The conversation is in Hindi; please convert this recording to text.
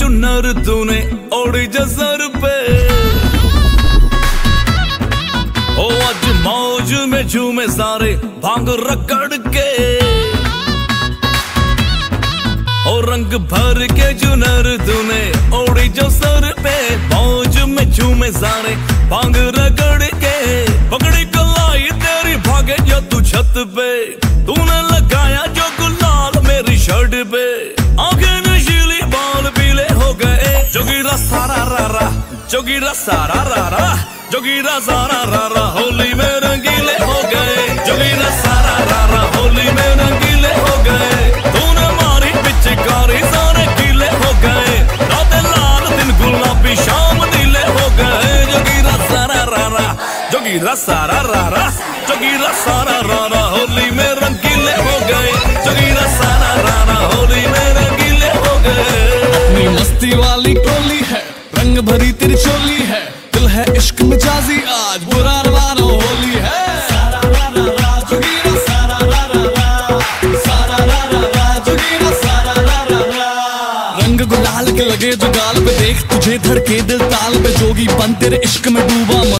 जुनर तूने ओड़ी जसर पे। ओ, आज मौज में झूमे सारे भाँग रगड़ के। और रंग भर के जुनर तूने ओड़ी जो सर पे। मौज में झूमे सारे भाँग रगड़ के। पकड़ी कलाई तेरी भागे जो तू छत पे। तूने लगाया जो गुलाल मेरी शर्ट पे। आँखें जोगीरा सारा रा रा, जोगीरा सारा रा रा, जोगीरा सारा रा रा, होली में रंगीले हो गए। जोगीरा सारा रा रा, होली में रंगीले हो गए। तूने मारी पिचकारी, सारे गीले हो गए। रातें लाल दिन, गुलाबी शाम नीले हो गए। जोगीरा सारा रा रा, जोगीरा सारा रा रा, जोगीरा सारा रंग भरी तेरी चोली है। दिल है इश्क मिजाजी, आज बुरा मानो होली है। लगे जो गाल पे, देख तुझे धड़के दिल ताल पे, जोगी बन तेरे इश्क में डूबा